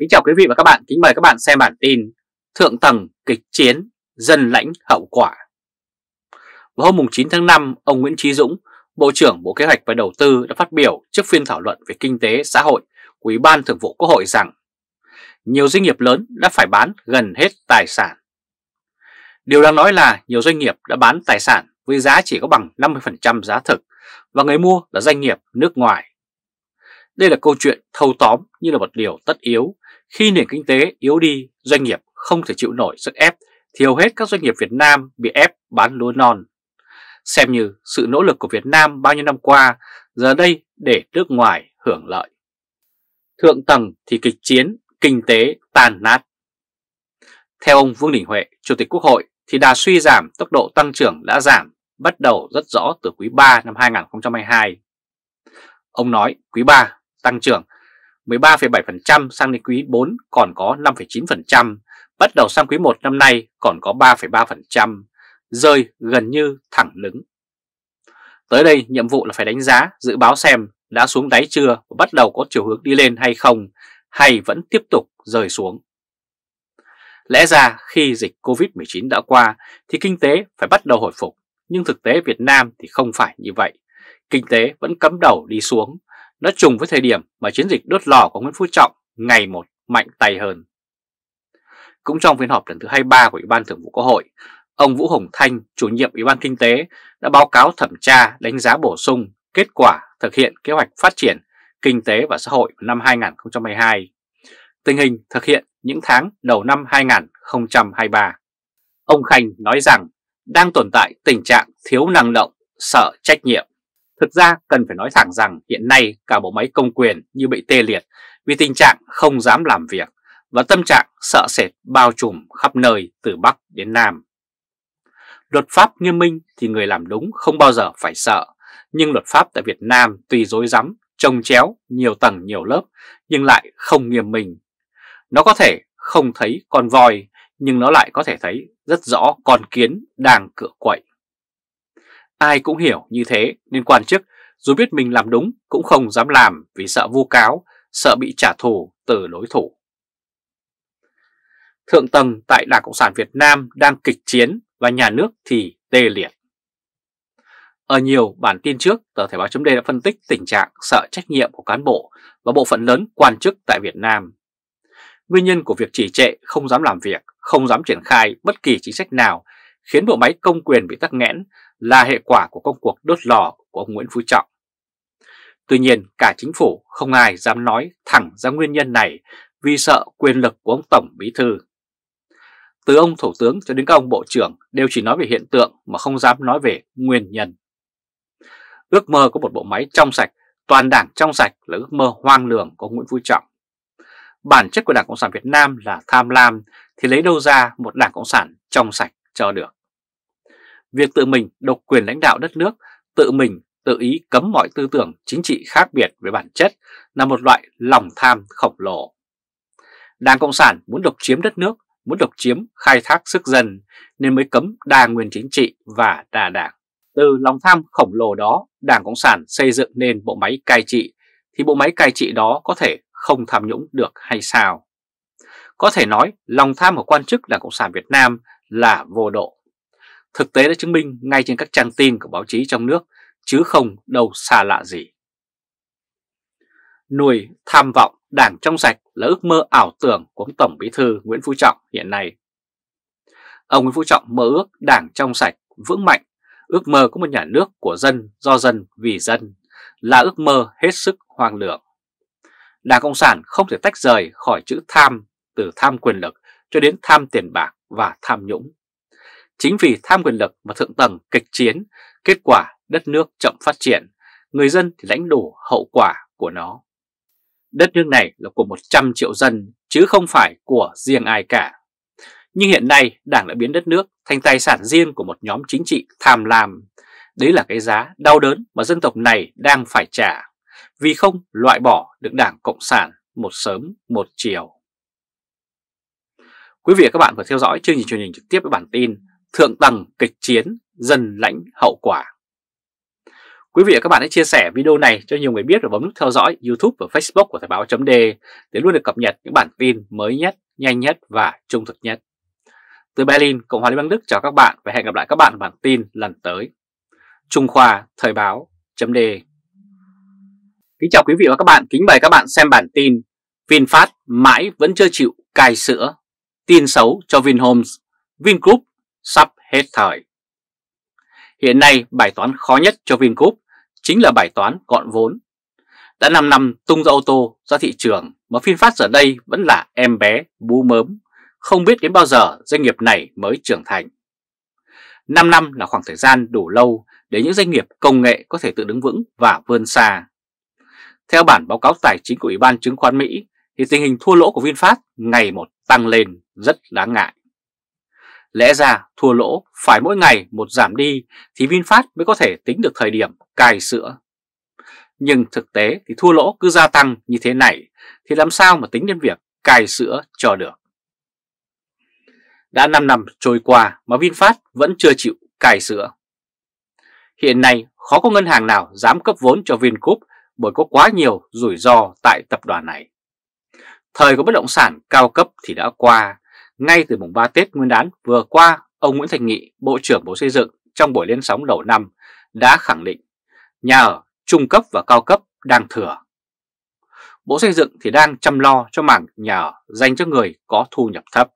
Kính chào quý vị và các bạn, kính mời các bạn xem bản tin Thượng tầng kịch chiến, dân lãnh hậu quả Vào hôm 9 tháng 5, ông Nguyễn Trí Dũng, Bộ trưởng Bộ Kế hoạch và Đầu tư đã phát biểu trước phiên thảo luận về kinh tế xã hội của Ủy ban Thường vụ Quốc hội rằng nhiều doanh nghiệp lớn đã phải bán gần hết tài sản. Điều đang nói là nhiều doanh nghiệp đã bán tài sản với giá chỉ có bằng 50% giá thực và người mua là doanh nghiệp nước ngoài. Đây là câu chuyện thâu tóm như là một điều tất yếu. Khi nền kinh tế yếu đi, doanh nghiệp không thể chịu nổi sức ép thì hầu hết các doanh nghiệp Việt Nam bị ép bán lúa non. Xem như sự nỗ lực của Việt Nam bao nhiêu năm qua, giờ đây để nước ngoài hưởng lợi. Thượng tầng thì kịch chiến, kinh tế tàn nát. Theo ông Vương Đình Huệ, Chủ tịch Quốc hội, thì đà suy giảm tốc độ tăng trưởng đã giảm, bắt đầu rất rõ từ quý 3 năm 2022. Ông nói quý 3 tăng trưởng 13,7% sang đến quý 4 còn có 5,9%, bắt đầu sang quý 1 năm nay còn có 3,3%, rơi gần như thẳng lứng. Tới đây nhiệm vụ là phải đánh giá, dự báo xem đã xuống đáy chưa và bắt đầu có chiều hướng đi lên hay không, hay vẫn tiếp tục rơi xuống. Lẽ ra khi dịch Covid-19 đã qua thì kinh tế phải bắt đầu hồi phục, nhưng thực tế Việt Nam thì không phải như vậy. Kinh tế vẫn cấm đầu đi xuống, nó trùng với thời điểm mà chiến dịch đốt lò của Nguyễn Phú Trọng ngày một mạnh tay hơn. Cũng trong phiên họp lần thứ 23 của Ủy ban Thường vụ Quốc hội, ông Vũ Hồng Thanh, chủ nhiệm Ủy ban Kinh tế, đã báo cáo thẩm tra đánh giá bổ sung kết quả thực hiện kế hoạch phát triển kinh tế và xã hội năm 2022, tình hình thực hiện những tháng đầu năm 2023. Ông Khanh nói rằng đang tồn tại tình trạng thiếu năng động, sợ trách nhiệm. Thực ra cần phải nói thẳng rằng hiện nay cả bộ máy công quyền như bị tê liệt vì tình trạng không dám làm việc và tâm trạng sợ sệt bao trùm khắp nơi từ Bắc đến Nam. Luật pháp nghiêm minh thì người làm đúng không bao giờ phải sợ, nhưng luật pháp tại Việt Nam tuy dối rắm, trông chéo, nhiều tầng nhiều lớp nhưng lại không nghiêm minh. Nó có thể không thấy con voi nhưng nó lại có thể thấy rất rõ con kiến đang cựa quậy. Ai cũng hiểu như thế nên quan chức dù biết mình làm đúng cũng không dám làm vì sợ vu cáo, sợ bị trả thù từ đối thủ. Thượng tầng tại Đảng Cộng sản Việt Nam đang kịch chiến và nhà nước thì tê liệt. Ở nhiều bản tin trước, tờ Thể báo chấm đã phân tích tình trạng sợ trách nhiệm của cán bộ và bộ phận lớn quan chức tại Việt Nam. Nguyên nhân của việc trì trệ không dám làm việc, không dám triển khai bất kỳ chính sách nào khiến bộ máy công quyền bị tắc nghẽn là hệ quả của công cuộc đốt lò của ông Nguyễn Phú Trọng. Tuy nhiên, cả chính phủ không ai dám nói thẳng ra nguyên nhân này vì sợ quyền lực của ông Tổng Bí Thư. Từ ông Thủ tướng cho đến các ông Bộ trưởng đều chỉ nói về hiện tượng mà không dám nói về nguyên nhân. Ước mơ có một bộ máy trong sạch, toàn đảng trong sạch là ước mơ hoang lường của ông Nguyễn Phú Trọng. Bản chất của Đảng Cộng sản Việt Nam là tham lam thì lấy đâu ra một Đảng Cộng sản trong sạch cho được. Việc tự mình độc quyền lãnh đạo đất nước, tự mình tự ý cấm mọi tư tưởng chính trị khác biệt về bản chất là một loại lòng tham khổng lồ. Đảng Cộng sản muốn độc chiếm đất nước, muốn độc chiếm khai thác sức dân nên mới cấm đa nguyên chính trị và đa đảng. Từ lòng tham khổng lồ đó, Đảng Cộng sản xây dựng nên bộ máy cai trị, thì bộ máy cai trị đó có thể không tham nhũng được hay sao? Có thể nói lòng tham của quan chức Đảng Cộng sản Việt Nam là vô độ. Thực tế đã chứng minh ngay trên các trang tin của báo chí trong nước, chứ không đâu xa lạ gì. Nuôi tham vọng đảng trong sạch là ước mơ ảo tưởng của ông Tổng Bí thư Nguyễn Phú Trọng hiện nay. Ông Nguyễn Phú Trọng mơ ước đảng trong sạch, vững mạnh, ước mơ có một nhà nước của dân, do dân, vì dân, là ước mơ hết sức hoang lượng. Đảng Cộng sản không thể tách rời khỏi chữ tham từ tham quyền lực cho đến tham tiền bạc và tham nhũng. Chính vì tham quyền lực mà thượng tầng kịch chiến, kết quả đất nước chậm phát triển, người dân thì lãnh đủ hậu quả của nó. Đất nước này là của 100 triệu dân chứ không phải của riêng ai cả. Nhưng hiện nay Đảng đã biến đất nước thành tài sản riêng của một nhóm chính trị tham lam. Đấy là cái giá đau đớn mà dân tộc này đang phải trả vì không loại bỏ được Đảng Cộng sản một sớm một chiều. Quý vị và các bạn vừa theo dõi chương trình truyền hình trực tiếp với bản tin Thượng tầng kịch chiến, dân lãnh hậu quả. Quý vị và các bạn hãy chia sẻ video này cho nhiều người biết và bấm nút theo dõi YouTube và Facebook của Thời báo .d để luôn được cập nhật những bản tin mới nhất, nhanh nhất và trung thực nhất. Từ Berlin, Cộng hòa Liên bang Đức chào các bạn và hẹn gặp lại các bạn ở bản tin lần tới. Trung Khoa Thời báo .d Kính chào quý vị và các bạn, kính mời các bạn xem bản tin VinFast mãi vẫn chưa chịu cài sữa, tin xấu cho Vinhomes, Vingroup sắp hết thời. Hiện nay bài toán khó nhất cho Vingroup chính là bài toán gọn vốn. Đã 5 năm tung ra ô tô ra thị trường mà VinFast giờ đây vẫn là em bé bú mớm, không biết đến bao giờ doanh nghiệp này mới trưởng thành. 5 năm là khoảng thời gian đủ lâu để những doanh nghiệp công nghệ có thể tự đứng vững và vươn xa. Theo bản báo cáo tài chính của Ủy ban chứng khoán Mỹ thì tình hình thua lỗ của VinFast ngày một tăng lên rất đáng ngại. Lẽ ra thua lỗ phải mỗi ngày một giảm đi thì VinFast mới có thể tính được thời điểm cài sữa. Nhưng thực tế thì thua lỗ cứ gia tăng như thế này thì làm sao mà tính đến việc cài sữa cho được. Đã 5 năm trôi qua mà VinFast vẫn chưa chịu cài sữa. Hiện nay khó có ngân hàng nào dám cấp vốn cho Vingroup bởi có quá nhiều rủi ro tại tập đoàn này. Thời của bất động sản cao cấp thì đã qua, ngay từ mùng 3 Tết Nguyên đán vừa qua, ông Nguyễn Thành Nghị, Bộ trưởng Bộ Xây dựng trong buổi lên sóng đầu năm đã khẳng định nhà ở trung cấp và cao cấp đang thừa. Bộ Xây dựng thì đang chăm lo cho mảng nhà ở dành cho người có thu nhập thấp.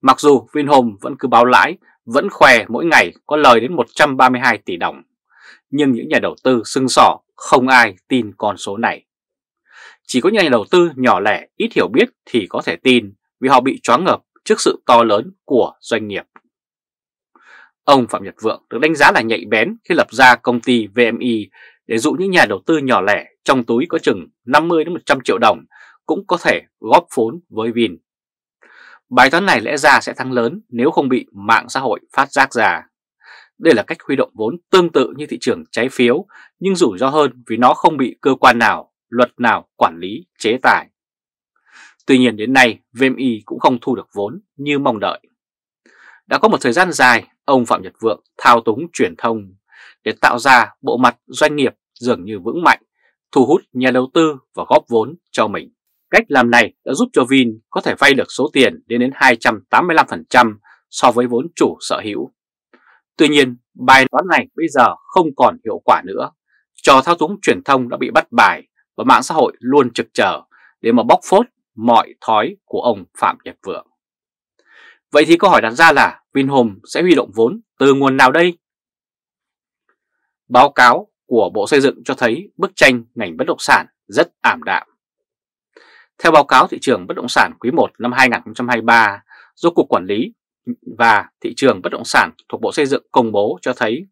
Mặc dù Vinhome vẫn cứ báo lãi, vẫn khoe mỗi ngày có lời đến 132 tỷ đồng, nhưng những nhà đầu tư sưng sỏ không ai tin con số này. Chỉ có nhà đầu tư nhỏ lẻ ít hiểu biết thì có thể tin vì họ bị choáng ngợp trước sự to lớn của doanh nghiệp. Ông Phạm Nhật Vượng được đánh giá là nhạy bén khi lập ra công ty VMI để dụ những nhà đầu tư nhỏ lẻ trong túi có chừng 50-100 triệu đồng cũng có thể góp vốn với Vin. Bài toán này lẽ ra sẽ thắng lớn nếu không bị mạng xã hội phát giác ra. Đây là cách huy động vốn tương tự như thị trường trái phiếu nhưng rủi ro hơn vì nó không bị cơ quan nào, luật nào quản lý, chế tài. Tuy nhiên đến nay VMI cũng không thu được vốn như mong đợi. Đã có một thời gian dài ông Phạm Nhật Vượng thao túng truyền thông để tạo ra bộ mặt doanh nghiệp dường như vững mạnh, thu hút nhà đầu tư và góp vốn cho mình. Cách làm này đã giúp cho Vin có thể vay được số tiền đến đến 285% so với vốn chủ sở hữu. Tuy nhiên, bài toán này bây giờ không còn hiệu quả nữa. Trò thao túng truyền thông đã bị bắt bài và mạng xã hội luôn trực chờ để mà bóc phốt mọi thói của ông Phạm Nhật Vượng. Vậy thì câu hỏi đặt ra là Vinhome sẽ huy động vốn từ nguồn nào đây? Báo cáo của Bộ Xây dựng cho thấy bức tranh ngành bất động sản rất ảm đạm. Theo báo cáo thị trường bất động sản quý 1 năm 2023 do Cục Quản lý và Thị trường Bất động sản thuộc Bộ Xây dựng công bố cho thấy,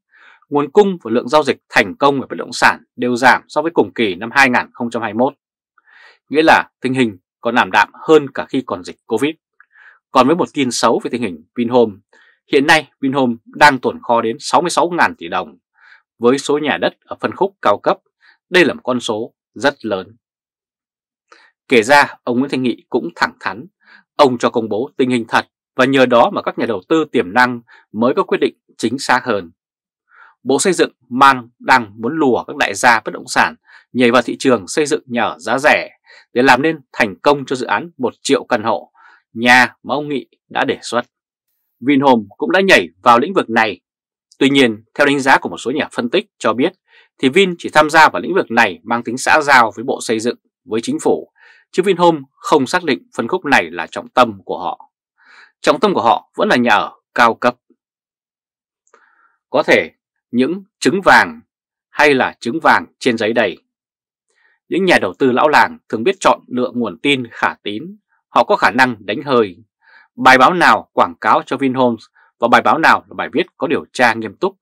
nguồn cung và lượng giao dịch thành công về bất động sản đều giảm so với cùng kỳ năm 2021. Nghĩa là tình hình còn ảm đạm hơn cả khi còn dịch Covid. Còn với một tin xấu về tình hình Vinhome, hiện nay Vinhome đang tồn kho đến 66.000 tỷ đồng. Với số nhà đất ở phân khúc cao cấp, đây là một con số rất lớn. Kể ra, ông Nguyễn Thanh Nghị cũng thẳng thắn, ông cho công bố tình hình thật và nhờ đó mà các nhà đầu tư tiềm năng mới có quyết định chính xác hơn. Bộ Xây dựng mang đang muốn lùa các đại gia bất động sản nhảy vào thị trường xây dựng nhà ở giá rẻ để làm nên thành công cho dự án 1 triệu căn hộ, nhà mà ông Nghị đã đề xuất. Vinhome cũng đã nhảy vào lĩnh vực này. Tuy nhiên, theo đánh giá của một số nhà phân tích cho biết, thì Vin chỉ tham gia vào lĩnh vực này mang tính xã giao với Bộ Xây dựng, với chính phủ, chứ Vinhome không xác định phân khúc này là trọng tâm của họ. Trọng tâm của họ vẫn là nhà ở cao cấp. Có thể những trứng vàng hay là trứng vàng trên giấy đầy. Những nhà đầu tư lão làng thường biết chọn lựa nguồn tin khả tín, họ có khả năng đánh hơi. Bài báo nào quảng cáo cho Vinhomes và bài báo nào là bài viết có điều tra nghiêm túc.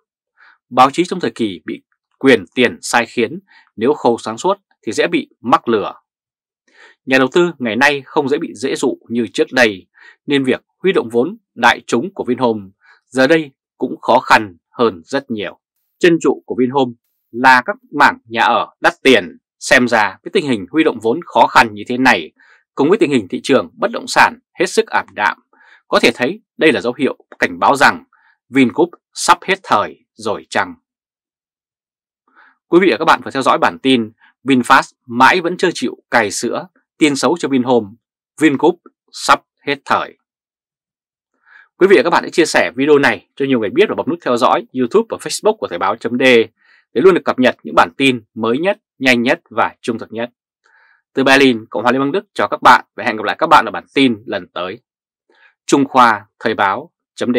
Báo chí trong thời kỳ bị quyền tiền sai khiến, nếu khâu sáng suốt thì sẽ bị mắc lửa. Nhà đầu tư ngày nay không dễ bị dễ dụ như trước đây, nên việc huy động vốn đại chúng của Vinhome giờ đây cũng khó khăn hơn rất nhiều. Chân trụ của Vinhome là các mảng nhà ở đắt tiền Xem ra với tình hình huy động vốn khó khăn như thế này, cùng với tình hình thị trường bất động sản hết sức ảm đạm, có thể thấy đây là dấu hiệu cảnh báo rằng Vingroup sắp hết thời rồi chăng. Quý vị và các bạn vừa theo dõi bản tin VinFast mãi vẫn chưa chịu cày sữa, tiên xấu cho Vinhome, Vingroup sắp hết thời. Quý vị và các bạn hãy chia sẻ video này cho nhiều người biết và bấm nút theo dõi YouTube và Facebook của Thời báo .d để luôn được cập nhật những bản tin mới nhất, nhanh nhất và trung thực nhất. Từ Berlin, Cộng hòa Liên bang Đức chào các bạn và hẹn gặp lại các bạn ở bản tin lần tới. Trung Khoa Thời báo .d